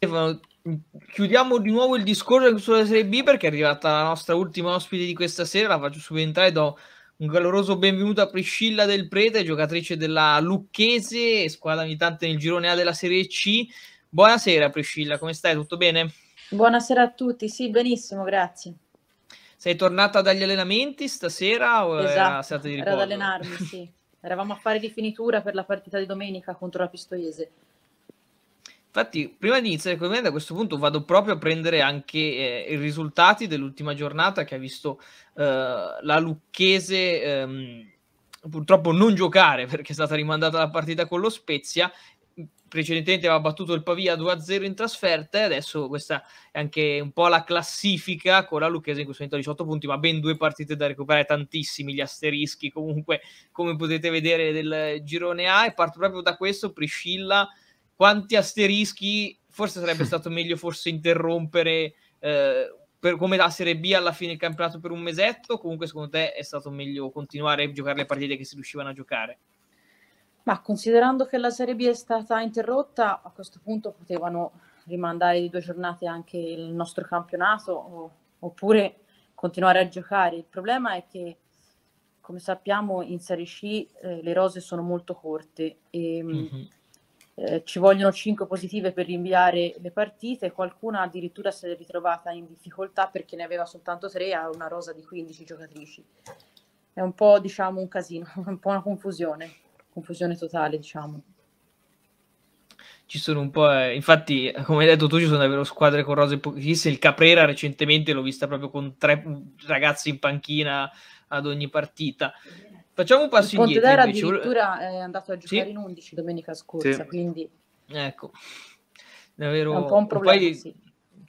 Stefano, chiudiamo di nuovo il discorso sulla Serie B perché è arrivata la nostra ultima ospite di questa sera, la faccio subentrare, do un caloroso benvenuto a Priscilla del Prete, giocatrice della Lucchese, squadra militante nel girone A della Serie C. Buonasera Priscilla, come stai? Tutto bene? Buonasera a tutti, sì, benissimo, grazie. Sei tornata dagli allenamenti stasera o esatto, era di? Era ad allenarmi, sì. Eravamo a fare rifinitura per la partita di domenica contro la Pistoiese. Infatti, prima di iniziare con a questo punto vado proprio a prendere anche eh, i risultati dell'ultima giornata che ha visto eh, la Lucchese ehm, purtroppo non giocare perché è stata rimandata la partita con lo Spezia. Precedentemente aveva battuto il Pavia 2-0 in trasferta e adesso questa è anche un po' la classifica con la Lucchese in questo momento a 18 punti, ma ben due partite da recuperare, tantissimi gli asterischi comunque come potete vedere del girone A e parto proprio da questo, Priscilla quanti asterischi, forse sarebbe stato meglio forse interrompere eh, per, come la Serie B alla fine del campionato per un mesetto, comunque secondo te è stato meglio continuare a giocare le partite che si riuscivano a giocare? Ma considerando che la Serie B è stata interrotta, a questo punto potevano rimandare di due giornate anche il nostro campionato o, oppure continuare a giocare. Il problema è che, come sappiamo, in Serie C eh, le rose sono molto corte e mm-hmm eh, ci vogliono 5 positive per rinviare le partite, qualcuna addirittura si è ritrovata in difficoltà perché ne aveva soltanto 3 a una rosa di 15 giocatrici. È un po' diciamo un casino, un po' una confusione, confusione totale diciamo. Ci sono un po', eh, infatti, come hai detto tu, ci sono davvero squadre con rose pochissime. Il Caprera recentemente l'ho vista proprio con tre ragazzi in panchina ad ogni partita. Facciamo un passo il indietro. Pontedera addirittura è andato a giocare sì. in 11 domenica scorsa, sì. quindi... Ecco, davvero... È un po' un problema, Poi, sì.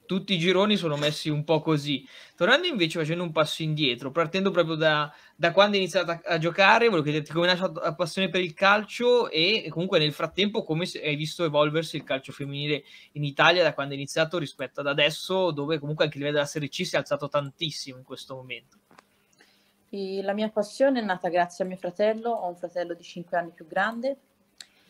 Tutti i gironi sono messi un po' così. Tornando invece facendo un passo indietro, partendo proprio da, da quando hai iniziato a, a, giocare, volevo chiederti come è nata la passione per il calcio e comunque nel frattempo come hai visto evolversi il calcio femminile in Italia da quando è iniziato rispetto ad adesso, dove comunque anche il livello della Serie C si è alzato tantissimo in questo momento. La mia passione è nata grazie a mio fratello, ho un fratello di 5 anni più grande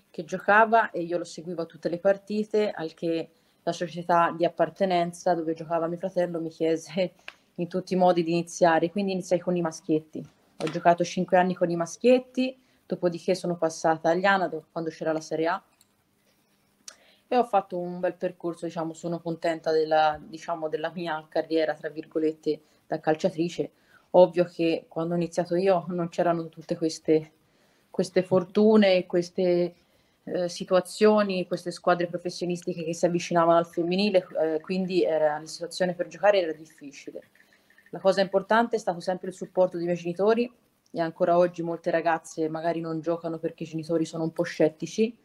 che giocava e io lo seguivo a tutte le partite, al che la società di appartenenza dove giocava mio fratello mi chiese in tutti i modi di iniziare, quindi iniziai con i maschietti. Ho giocato 5 anni con i maschietti, dopodiché sono passata agli Anado quando c'era la Serie A e ho fatto un bel percorso, diciamo, sono contenta della, diciamo, della mia carriera, tra virgolette, da calciatrice Ovvio che quando ho iniziato io non c'erano tutte queste, queste fortune, queste eh, situazioni, queste squadre professionistiche che si avvicinavano al femminile, eh, quindi era, la situazione per giocare era difficile. La cosa importante è stato sempre il supporto dei miei genitori e ancora oggi molte ragazze magari non giocano perché i genitori sono un po' scettici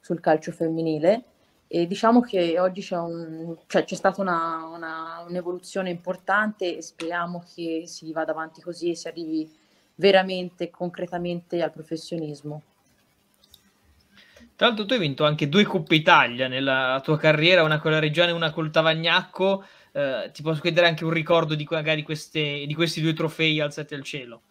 sul calcio femminile e diciamo che oggi c'è, un, cioè c'è stata una, una, un'evoluzione importante e speriamo che si vada avanti così e si arrivi veramente, concretamente al professionismo. Tra l'altro tu hai vinto anche due Coppe Italia nella tua carriera, una con la Reggiana e una col Tavagnacco. Eh, ti posso chiedere anche un ricordo di, magari queste, di questi due trofei alzati al cielo?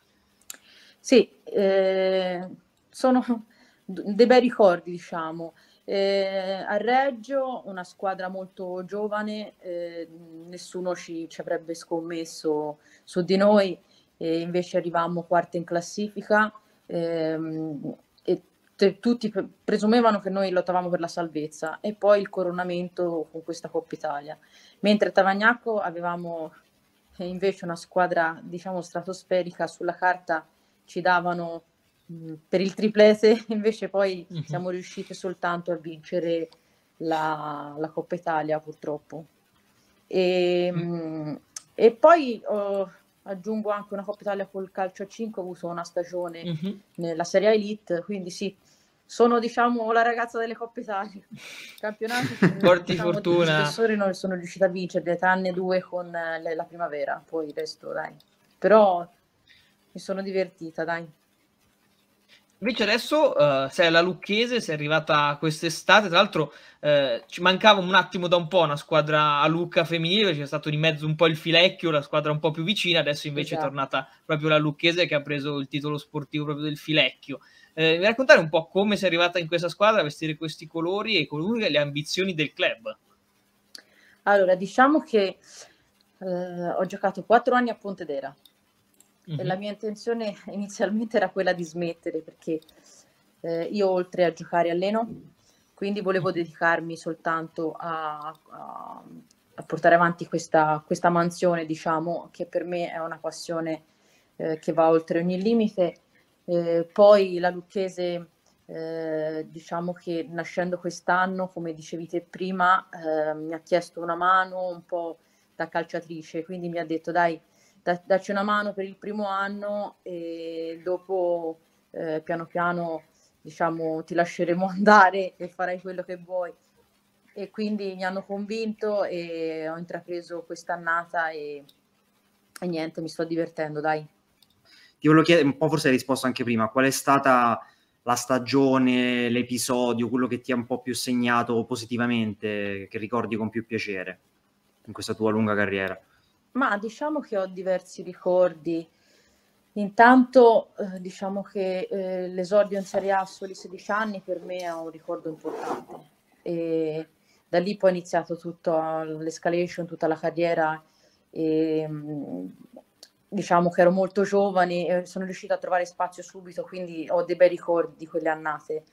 Sì, eh, sono dei bei ricordi, diciamo. Eh, a Reggio, una squadra molto giovane, eh, nessuno ci, ci, avrebbe scommesso su di noi, e invece arrivavamo quarta in classifica ehm, e te, tutti pre- presumevano che noi lottavamo per la salvezza e poi il coronamento con questa Coppa Italia. Mentre a Tavagnacco avevamo eh, invece una squadra, diciamo, stratosferica, sulla carta ci davano per il triplete invece poi uh-huh. siamo riusciti soltanto a vincere la, la Coppa Italia purtroppo. E, uh-huh. e poi oh, aggiungo anche una Coppa Italia col calcio a 5, ho avuto una stagione uh-huh. nella Serie Elite, quindi sì, sono diciamo la ragazza delle Coppe Italia. Campionati Porti diciamo, fortuna. Di non sono riuscita a vincere, tranne due con eh, la primavera, poi il resto dai. Però mi sono divertita, dai. Invece adesso uh, sei alla Lucchese, sei arrivata quest'estate, tra l'altro uh, ci mancava un attimo da un po' una squadra a Lucca femminile, c'è stato di mezzo un po' il Filecchio, la squadra un po' più vicina, adesso invece esatto. è tornata proprio la Lucchese che ha preso il titolo sportivo proprio del Filecchio. Eh, mi raccontare un po' come sei arrivata in questa squadra a vestire questi colori e con le ambizioni del club? Allora, diciamo che eh, ho giocato quattro anni a Pontedera mm-hmm. la mia intenzione inizialmente era quella di smettere perché eh, io oltre a giocare alleno, quindi volevo dedicarmi soltanto a, a, a portare avanti questa, questa, mansione, diciamo, che per me è una passione eh, che va oltre ogni limite. Eh, poi la Lucchese eh, diciamo che nascendo quest'anno, come dicevi te prima, eh, mi ha chiesto una mano un po' da calciatrice, quindi mi ha detto dai, da, dacci una mano per il primo anno e dopo eh, piano piano diciamo ti lasceremo andare e farai quello che vuoi. E quindi mi hanno convinto e ho intrapreso quest'annata e, e niente, mi sto divertendo, dai. Ti volevo chiedere, un po' forse hai risposto anche prima, qual è stata la stagione, l'episodio, quello che ti ha un po' più segnato positivamente, che ricordi con più piacere in questa tua lunga carriera? Ma diciamo che ho diversi ricordi. Intanto eh, diciamo che eh, l'esordio in Serie A a soli 16 anni per me è un ricordo importante e da lì poi è iniziato tutta l'escalation, tutta la carriera e mm, diciamo che ero molto giovane e sono riuscita a trovare spazio subito, quindi ho dei bei ricordi di quelle annate.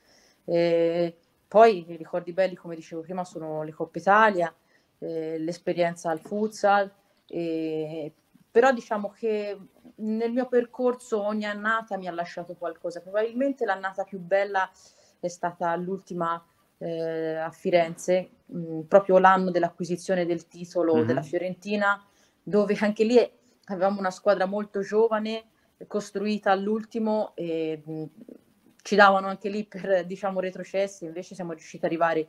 E poi i ricordi belli, come dicevo prima, sono le Coppe Italia, eh, l'esperienza al futsal, e... però diciamo che nel mio percorso ogni annata mi ha lasciato qualcosa. Probabilmente l'annata più bella è stata l'ultima eh, a Firenze, mh, proprio l'anno dell'acquisizione del titolo mm-hmm. della Fiorentina, dove anche lì avevamo una squadra molto giovane, costruita all'ultimo e mh, ci davano anche lì per diciamo retrocessi, invece siamo riusciti ad arrivare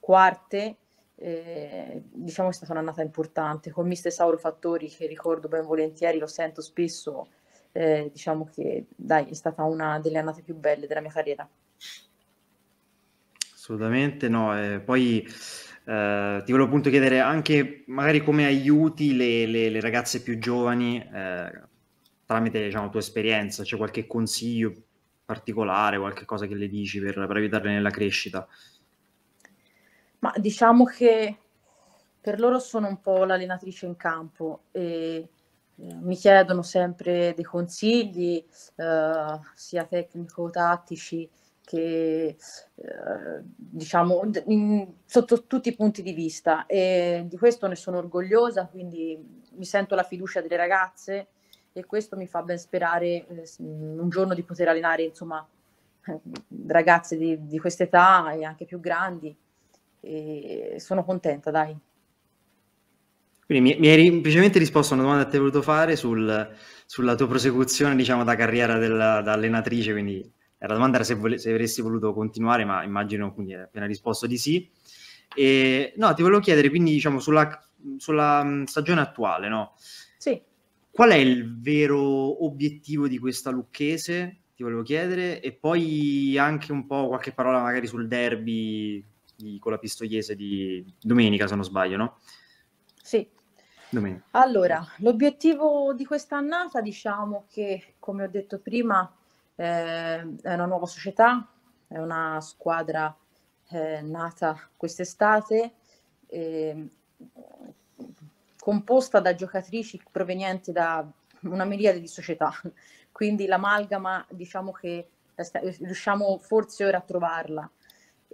quarte. Eh, diciamo è stata un'annata importante con mister Sauro Fattori che ricordo ben volentieri, lo sento spesso, eh, diciamo che dai, è stata una delle annate più belle della mia carriera. Assolutamente no, eh, poi eh, ti volevo appunto chiedere anche magari come aiuti le, le, le ragazze più giovani eh, tramite diciamo, tua esperienza, c'è qualche consiglio particolare, qualche cosa che le dici per, per aiutarle nella crescita? Ma diciamo che per loro sono un po' l'allenatrice in campo e eh, mi chiedono sempre dei consigli, eh, sia tecnico-tattici, che eh, diciamo in, sotto tutti i punti di vista. E di questo ne sono orgogliosa, quindi mi sento la fiducia delle ragazze e questo mi fa ben sperare eh, un giorno di poter allenare insomma ragazze di, di questa età e anche più grandi e sono contenta, dai. Quindi mi, mi hai semplicemente risposto a una domanda che ti ho voluto fare sul, sulla tua prosecuzione, diciamo, da carriera della, da allenatrice, quindi la domanda era se, vole- se avresti voluto continuare, ma immagino quindi hai appena risposto di sì. E, no, ti volevo chiedere quindi diciamo sulla, sulla stagione attuale, no? Sì. Qual è il vero obiettivo di questa Lucchese? Ti volevo chiedere e poi anche un po' qualche parola magari sul derby di, con la Pistoiese di domenica, se non sbaglio, no? Sì. Domenica. Allora, l'obiettivo di quest'annata, diciamo che, come ho detto prima, eh, è una nuova società, è una squadra eh, nata quest'estate, eh, composta da giocatrici provenienti da una miriade di società, quindi l'amalgama diciamo che riusciamo forse ora a trovarla.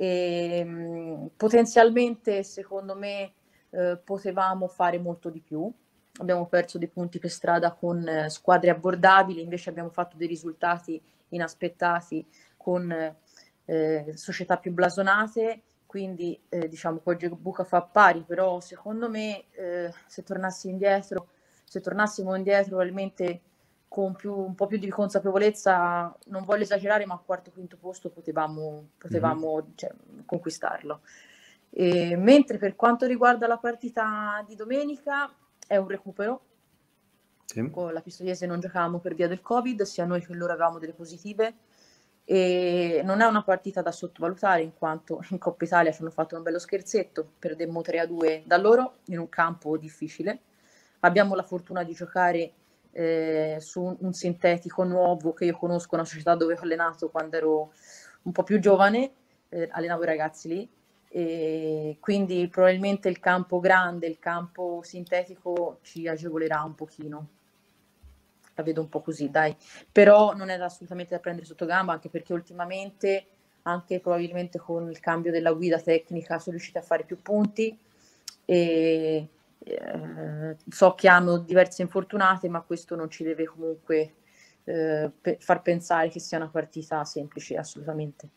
E, ehm, potenzialmente secondo me eh, potevamo fare molto di più, abbiamo perso dei punti per strada con eh, squadre abbordabili, invece abbiamo fatto dei risultati inaspettati con eh, società più blasonate, quindi eh, diciamo poi Buca fa pari, però secondo me eh, se tornassi indietro, se tornassimo indietro probabilmente con più, un po' più di consapevolezza, non voglio esagerare, ma a quarto quinto posto potevamo, potevamo mm-hmm. cioè, conquistarlo. E, mentre per quanto riguarda la partita di domenica, è un recupero. Sì. Con la Pistoiese non giocavamo per via del Covid, sia noi che loro avevamo delle positive. E non è una partita da sottovalutare in quanto in Coppa Italia ci hanno fatto un bello scherzetto, perdemmo 3 a 2 da loro in un campo difficile. Abbiamo la fortuna di giocare eh, su un, sintetico nuovo che io conosco, una società dove ho allenato quando ero un po' più giovane, eh, allenavo i ragazzi lì e quindi probabilmente il campo grande, il campo sintetico ci agevolerà un pochino. La vedo un po' così, dai. Però non è assolutamente da prendere sotto gamba, anche perché ultimamente, anche probabilmente con il cambio della guida tecnica, sono riusciti a fare più punti e eh, so che hanno diverse infortunate, ma questo non ci deve comunque eh, pe- far pensare che sia una partita semplice, assolutamente.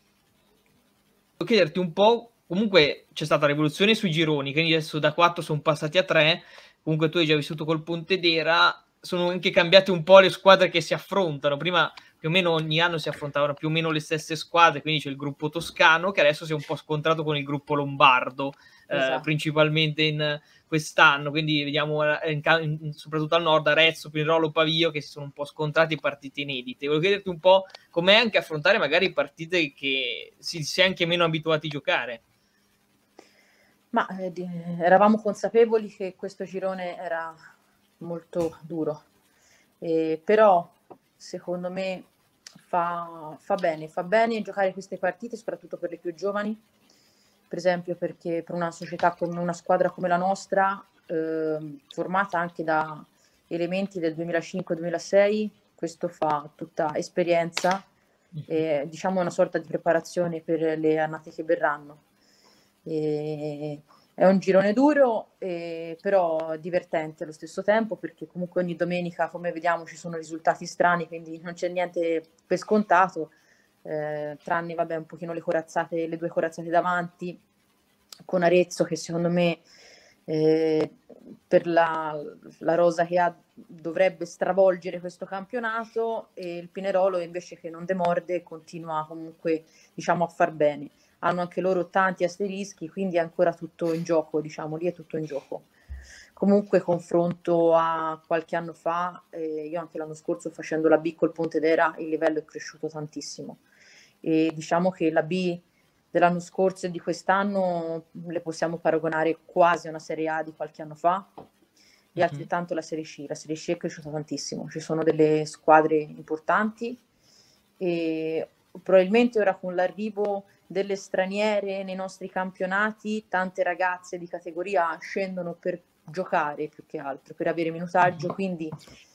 Devo chiederti un po', comunque c'è stata rivoluzione sui gironi, quindi adesso da 4 sono passati a 3, comunque tu hai già vissuto col Pontedera, sono anche cambiate un po' le squadre che si affrontano, prima più o meno ogni anno si affrontavano più o meno le stesse squadre, quindi c'è il gruppo toscano che adesso si è un po' scontrato con il gruppo lombardo, esatto. eh, principalmente in quest'anno, quindi vediamo eh, in, in, soprattutto al nord Arezzo, Pirolo, Pavio che si sono un po' scontrati partite inedite. Volevo chiederti un po' com'è anche affrontare magari partite che si, si è anche meno abituati a giocare. Ma eh, eravamo consapevoli che questo girone era molto duro, eh, però secondo me fa, fa bene, fa bene giocare queste partite, soprattutto per le più giovani, per esempio perché per una società come una squadra come la nostra, eh, formata anche da elementi del 2005-2006, questo fa tutta esperienza e diciamo una sorta di preparazione per le annate che verranno. E è un girone duro, eh, però divertente allo stesso tempo, perché comunque ogni domenica, come vediamo, ci sono risultati strani, quindi non c'è niente per scontato, eh, tranne vabbè, un pochino le corazzate, le due corazzate davanti, con Arezzo che secondo me eh, per la, la, rosa che ha dovrebbe stravolgere questo campionato e il Pinerolo invece che non demorde continua comunque diciamo a far bene hanno anche loro tanti asterischi, quindi è ancora tutto in gioco, diciamo, lì è tutto in gioco. Comunque, confronto a qualche anno fa, eh, io anche l'anno scorso facendo la B col Pontedera, il livello è cresciuto tantissimo. E diciamo che la B dell'anno scorso e di quest'anno le possiamo paragonare quasi a una Serie A di qualche anno fa e mhm. altrettanto la Serie C. La Serie C è cresciuta tantissimo, ci sono delle squadre importanti e probabilmente ora con l'arrivo delle straniere nei nostri campionati, tante ragazze di categoria scendono per giocare più che altro, per avere minutaggio, mm-hmm. quindi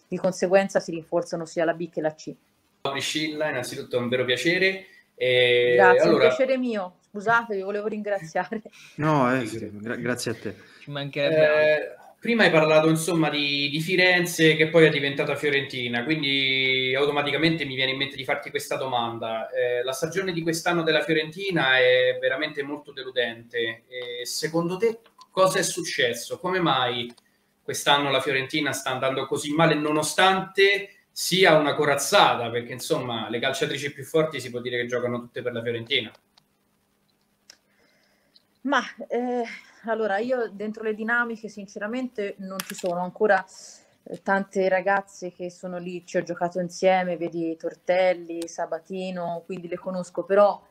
di conseguenza si rinforzano sia la B che la C. Priscilla, innanzitutto è un vero piacere. E Grazie, allora... è un piacere mio. Scusate, vi volevo ringraziare. No, eh, gra- grazie a te. Ci mancherebbe. Eh, prima hai parlato insomma di, di, Firenze che poi è diventata Fiorentina, quindi automaticamente mi viene in mente di farti questa domanda. Eh, la stagione di quest'anno della Fiorentina è veramente molto deludente. E secondo te cosa è successo? Come mai quest'anno la Fiorentina sta andando così male nonostante sia una corazzata? Perché insomma le calciatrici più forti si può dire che giocano tutte per la Fiorentina. Ma eh, allora io dentro le dinamiche sinceramente non ci sono ancora eh, tante ragazze che sono lì, ci ho giocato insieme, vedi Tortelli, Sabatino, quindi le conosco, però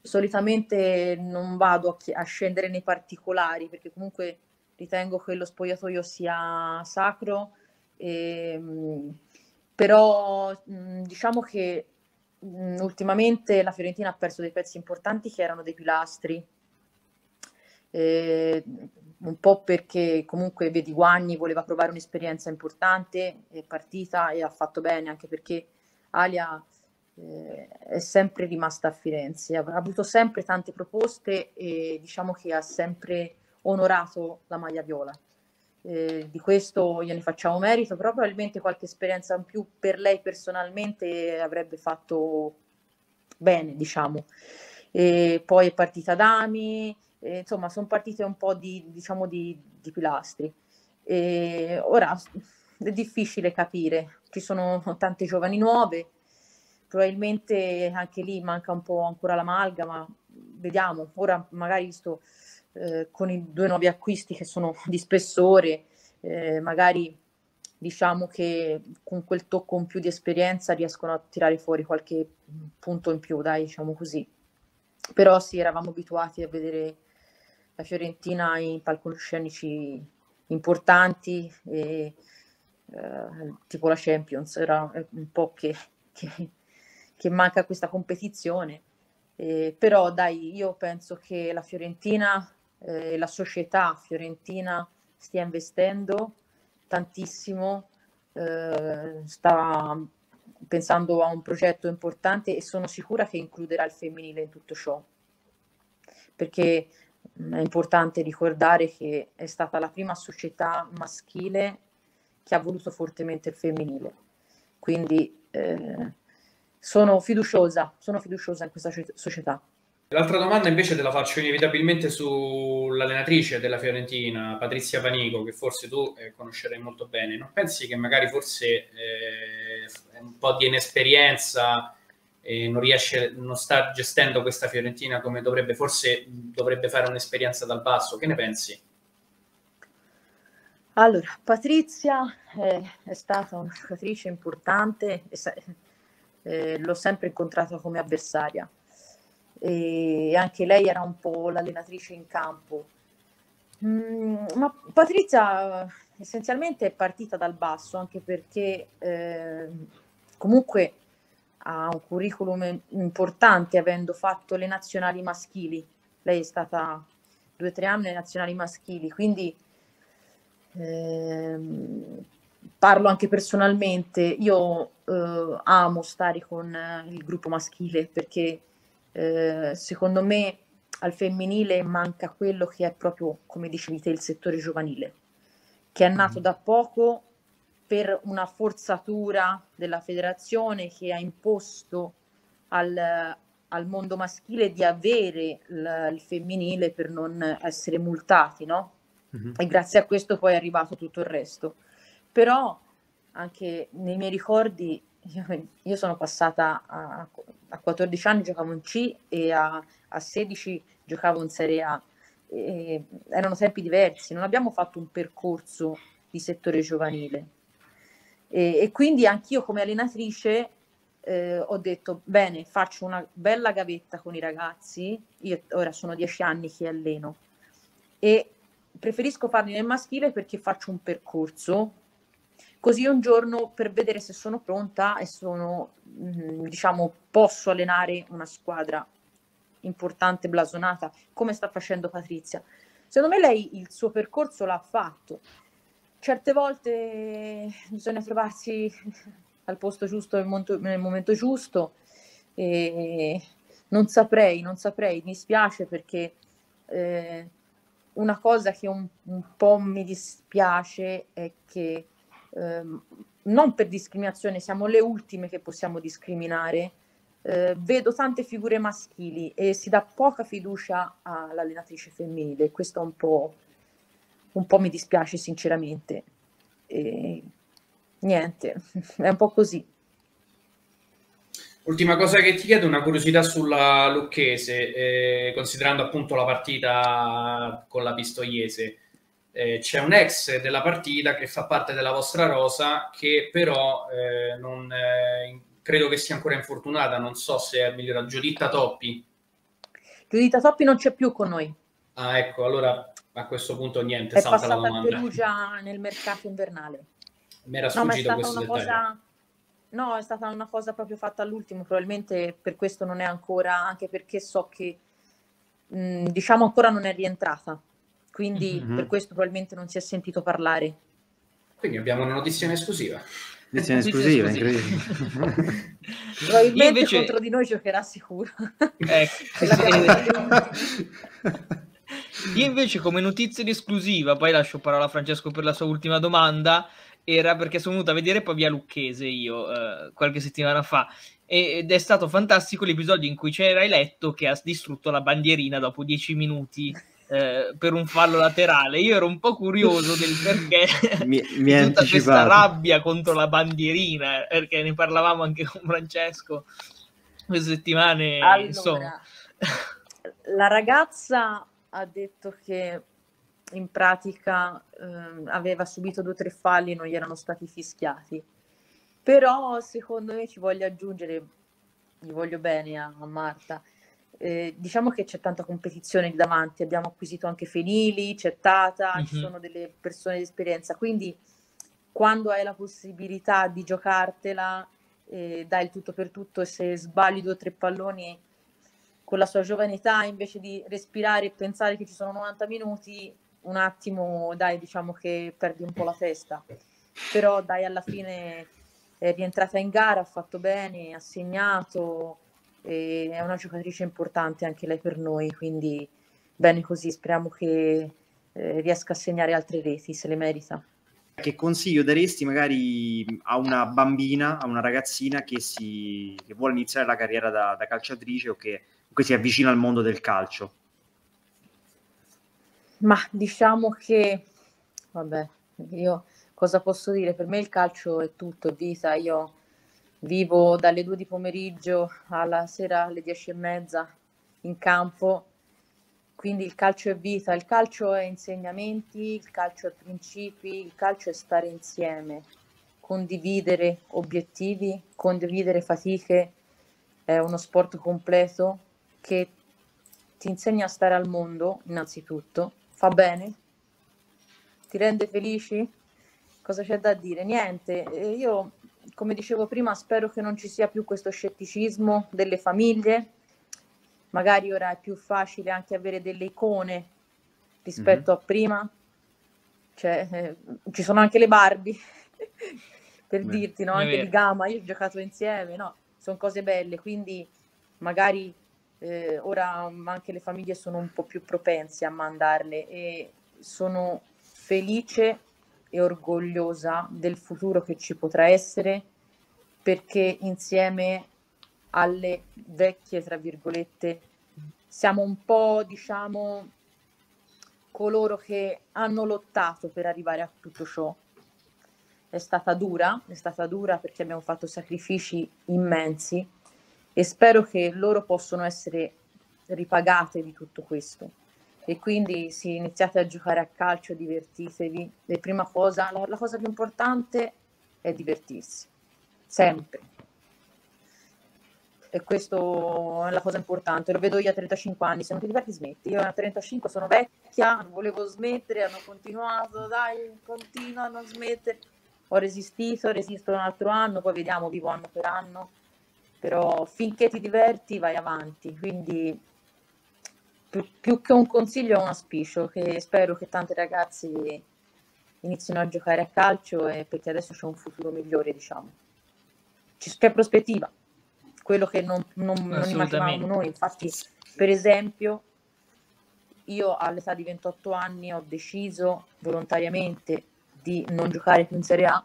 solitamente non vado a, chi- a scendere nei particolari perché comunque ritengo che lo spogliatoio sia sacro, e, ehm, però mh, diciamo che mh, ultimamente la Fiorentina ha perso dei pezzi importanti che erano dei pilastri eh, un po' perché comunque vedi Guagni voleva provare un'esperienza importante, è partita e ha fatto bene, anche perché Alia eh, è sempre rimasta a Firenze, ha, avuto sempre tante proposte e diciamo che ha sempre onorato la maglia viola. Eh, di questo gliene facciamo merito, però probabilmente qualche esperienza in più per lei personalmente avrebbe fatto bene, diciamo. E poi è partita Dami, eh, insomma sono partite un po' di, diciamo, di, di pilastri. E ora è difficile capire, ci sono tante giovani nuove, probabilmente anche lì manca un po' ancora l'amalgama, vediamo, ora magari visto eh, con i due nuovi acquisti che sono di spessore, eh, magari diciamo che con quel tocco in più di esperienza riescono a tirare fuori qualche punto in più, dai, diciamo così. Però sì, eravamo abituati a vedere la Fiorentina in palcoscenici importanti, e, eh, tipo la Champions, era un po' che, che, che manca questa competizione. Eh, però dai, io penso che la Fiorentina, eh, la società fiorentina stia investendo tantissimo, eh, sta pensando a un progetto importante e sono sicura che includerà il femminile in tutto ciò. Perché è importante ricordare che è stata la prima società maschile che ha voluto fortemente il femminile. Quindi eh, sono fiduciosa, sono fiduciosa in questa società. L'altra domanda invece te la faccio inevitabilmente sull'allenatrice della Fiorentina, Patrizia Panico, che forse tu eh, conoscerai molto bene. Non pensi che magari forse eh, un po' di inesperienza e non riesce, non sta gestendo questa Fiorentina come dovrebbe, forse dovrebbe fare un'esperienza dal basso? Che ne pensi? Allora, Patrizia è, è stata una giocatrice importante, eh, l'ho sempre incontrata come avversaria e anche lei era un po' l'allenatrice in campo. Mm, ma Patrizia essenzialmente è partita dal basso anche perché eh, comunque ha un curriculum importante avendo fatto le nazionali maschili. Lei è stata due o tre anni alle nazionali maschili, quindi ehm, parlo anche personalmente, io eh, amo stare con eh, il gruppo maschile perché eh, secondo me al femminile manca quello che è proprio, come dicevi te, il settore giovanile, che è nato mm. da poco per una forzatura della federazione che ha imposto al, al mondo maschile di avere il, il, femminile per non essere multati, no? Mm-hmm. E grazie a questo poi è arrivato tutto il resto. Però anche nei miei ricordi io, io sono passata a, a, 14 anni giocavo in C e a, a 16 giocavo in Serie A. E erano tempi diversi, non abbiamo fatto un percorso di settore giovanile. E, e quindi anch'io come allenatrice eh, ho detto, bene, faccio una bella gavetta con i ragazzi, io ora sono 10 anni che alleno, e preferisco farli nel maschile perché faccio un percorso così un giorno per vedere se sono pronta e sono, mm, diciamo, posso allenare una squadra importante, blasonata, come sta facendo Patrizia. Secondo me lei il suo percorso l'ha fatto. Certe volte bisogna trovarsi al posto giusto nel, momento, giusto e non saprei, non saprei, mi spiace perché eh, una cosa che un, un po' mi dispiace è che Ehm, non per discriminazione, siamo le ultime che possiamo discriminare. Eh, vedo tante figure maschili e si dà poca fiducia all'allenatrice femminile. Questo un po', un po' mi dispiace sinceramente. E, niente, è un po' così. Ultima cosa che ti chiedo, una curiosità sulla Lucchese, eh, considerando appunto la partita con la Pistoiese eh, c'è un ex della partita che fa parte della vostra rosa che però eh, non, eh, credo che sia ancora infortunata, non so se è migliorata. Giuditta Toppi. Giuditta Toppi non c'è più con noi. Ah, ecco, allora a questo punto niente, è salta la domanda. È Perugia nel mercato invernale. Mi era sfuggito no, questo dettaglio. Cosa... No, è stata una cosa proprio fatta all'ultimo, probabilmente per questo non è ancora, anche perché so che mh, diciamo ancora non è rientrata quindi mm-hmm. per questo probabilmente non si è sentito parlare. Quindi abbiamo una notizia in esclusiva. Notizia esclusiva, incredibile. Probabilmente invece... contro di noi giocherà sicuro. Ecco. Io invece come notizia in esclusiva, poi lascio parola a Francesco per la sua ultima domanda, era perché sono venuto a vedere poi via Lucchese io eh, qualche settimana fa ed è stato fantastico l'episodio in cui c'era eletto che ha distrutto la bandierina dopo dieci minuti eh, per un fallo laterale. Io ero un po' curioso del perché mi, mi tutta anticipato. questa rabbia contro la bandierina, perché ne parlavamo anche con Francesco queste settimane. Allora, insomma. la ragazza ha detto che in pratica eh, aveva subito due o tre falli e non gli erano stati fischiati. Però secondo me ci voglio aggiungere, gli voglio bene a, a Marta, eh, diciamo che c'è tanta competizione lì davanti, abbiamo acquisito anche Fenili, c'è Tata, mm-hmm. ci mhm. sono delle persone di esperienza, quindi quando hai la possibilità di giocartela, eh, dai il tutto per tutto e se sbagli due o tre palloni con la sua giovane età, invece di respirare e pensare che ci sono 90 minuti, un attimo, dai, diciamo che perdi un po' la testa. Però dai, alla fine è rientrata in gara, ha fatto bene, ha segnato, è una giocatrice importante anche lei per noi, quindi bene così, speriamo che eh, riesca a segnare altre reti, se le merita. Che consiglio daresti magari a una bambina, a una ragazzina che, si, che vuole iniziare la carriera da, da calciatrice o che, che si avvicina al mondo del calcio? Ma diciamo che, vabbè, io cosa posso dire? Per me il calcio è tutto, è vita. Io vivo dalle due di pomeriggio alla sera alle dieci e mezza in campo, quindi il calcio è vita, il calcio è insegnamenti, il calcio è principi, il calcio è stare insieme, condividere obiettivi, condividere fatiche, è uno sport completo che ti insegna a stare al mondo innanzitutto, fa bene, ti rende felici, cosa c'è da dire? Niente, io come dicevo prima spero che non ci sia più questo scetticismo delle famiglie, magari ora è più facile anche avere delle icone rispetto mm-hmm. a prima, cioè eh, ci sono anche le Barbie, per Beh, dirti, no? anche di Gama, io ho giocato insieme, no? sono cose belle, quindi magari eh, ora anche le famiglie sono un po' più propense a mandarle e sono felice e orgogliosa del futuro che ci potrà essere perché insieme alle vecchie, tra virgolette, siamo un po', diciamo, coloro che hanno lottato per arrivare a tutto ciò. È stata dura, è stata dura perché abbiamo fatto sacrifici immensi e spero che loro possano essere ripagate di tutto questo e quindi sì, iniziate a giocare a calcio, divertitevi. E prima cosa, la, la cosa più importante è divertirsi, sempre. E questo è la cosa importante, lo vedo io a 35 anni, se non ti diverti smetti. Io a 35 sono vecchia, volevo smettere, hanno continuato, dai, continua a non smettere. Ho resistito, resisto un altro anno, poi vediamo, vivo anno per anno. Però finché ti diverti vai avanti, quindi più, che un consiglio è un auspicio che spero che tanti ragazzi inizino a giocare a calcio e perché adesso c'è un futuro migliore, diciamo. C'è prospettiva, quello che non, non, non immaginavamo noi. Infatti, per esempio, io all'età di 28 anni ho deciso volontariamente di non giocare più in Serie A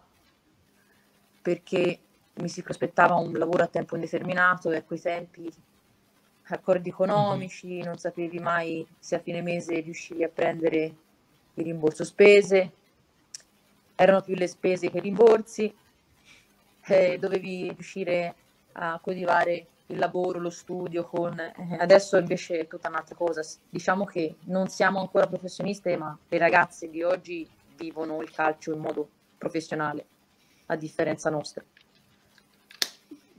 perché mi si prospettava un lavoro a tempo indeterminato e a quei tempi accordi economici, mm-hmm. non sapevi mai se a fine mese riuscivi a prendere il rimborso spese, erano più le spese che i rimborsi, eh, dovevi riuscire a coltivare il lavoro, lo studio con... Eh, adesso invece è tutta un'altra cosa. Diciamo che non siamo ancora professioniste, ma le ragazze di oggi vivono il calcio in modo professionale, a differenza nostra.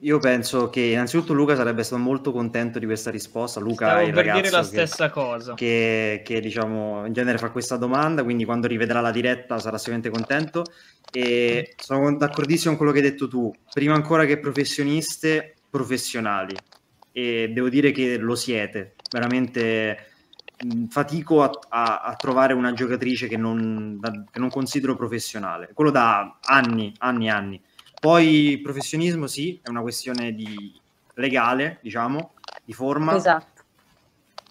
Io penso che innanzitutto Luca sarebbe stato molto contento di questa risposta. Luca Stavo è il per ragazzo dire la che, stessa cosa. Che, che, diciamo in genere fa questa domanda, quindi quando rivedrà la diretta sarà sicuramente contento. E sono d'accordissimo con quello che hai detto tu. Prima ancora che professioniste, professionali. E devo dire che lo siete. Veramente fatico a, a, a, trovare una giocatrice che non, da, che non considero professionale. Quello da anni, anni, anni poi il professionismo sì, è una questione di legale, diciamo, di forma, esatto.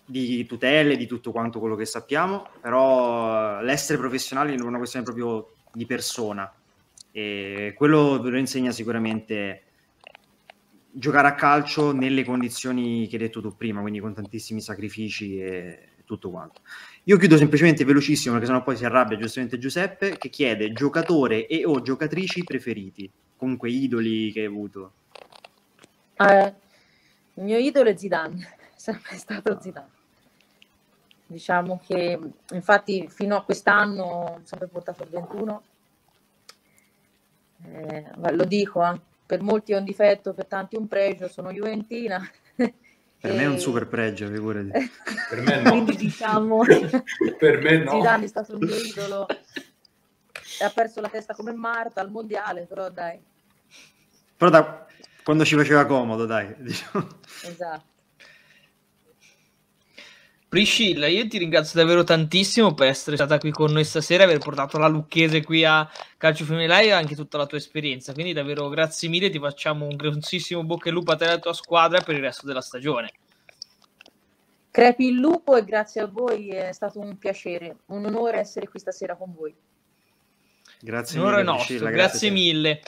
di tutele, di tutto quanto quello che sappiamo, però l'essere professionali è una questione proprio di persona e quello ve lo insegna sicuramente giocare a calcio nelle condizioni che hai detto tu prima, quindi con tantissimi sacrifici e tutto quanto. Io chiudo semplicemente velocissimo perché sennò poi si arrabbia giustamente Giuseppe che chiede giocatore e o giocatrici preferiti comunque idoli che hai avuto? Eh, il mio idolo è Zidane, è sempre stato ah. Zidane. Diciamo che infatti fino a quest'anno ho sempre portato il 21. Eh, lo dico, eh, per molti è un difetto, per tanti un pregio, sono juventina. Per e... me è un super pregio, figurati. per me no. Quindi diciamo, per me no. Zidane è stato un mio idolo ha perso la testa come Marta al mondiale, però dai. Però da quando ci faceva comodo, dai. Diciamo. Esatto. Priscilla, io ti ringrazio davvero tantissimo per essere stata qui con noi stasera, aver portato la Lucchese qui a Calcio Femminile e anche tutta la tua esperienza. Quindi davvero grazie mille, ti facciamo un grossissimo bocca e lupo a te e alla tua squadra per il resto della stagione. Crepi il lupo e grazie a voi, è stato un piacere, un onore essere qui stasera con voi. Grazie mille. nostro, Priscilla, grazie grazie mille.